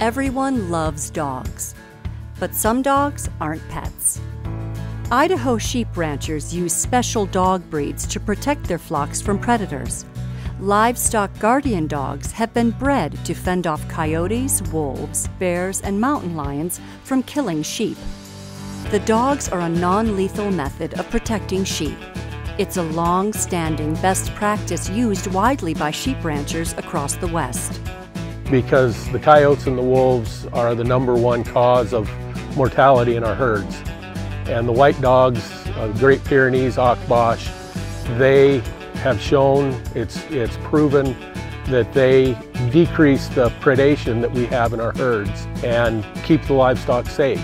Everyone loves dogs, but some dogs aren't pets. Idaho sheep ranchers use special dog breeds to protect their flocks from predators. Livestock guardian dogs have been bred to fend off coyotes, wolves, bears, and mountain lions from killing sheep. The dogs are a non lethal method of protecting sheep. It's a long standing best practice used widely by sheep ranchers across the West because the coyotes and the wolves are the number one cause of mortality in our herds. And the white dogs, uh, Great Pyrenees, Akbash, they have shown, it's, it's proven that they decrease the predation that we have in our herds and keep the livestock safe.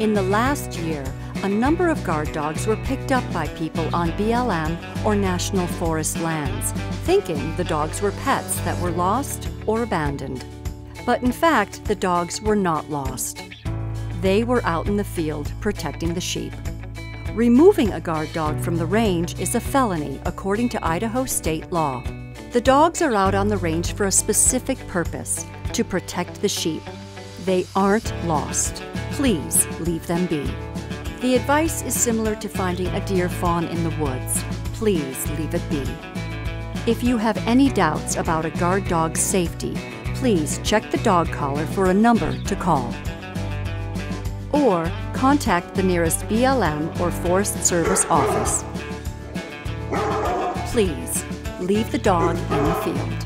In the last year, a number of guard dogs were picked up by people on BLM or National Forest lands, thinking the dogs were pets that were lost or abandoned. But in fact, the dogs were not lost. They were out in the field protecting the sheep. Removing a guard dog from the range is a felony according to Idaho state law. The dogs are out on the range for a specific purpose to protect the sheep. They aren't lost. Please leave them be. The advice is similar to finding a deer fawn in the woods. Please leave it be. If you have any doubts about a guard dog's safety, please check the dog collar for a number to call. Or contact the nearest BLM or Forest Service office. Please leave the dog in the field.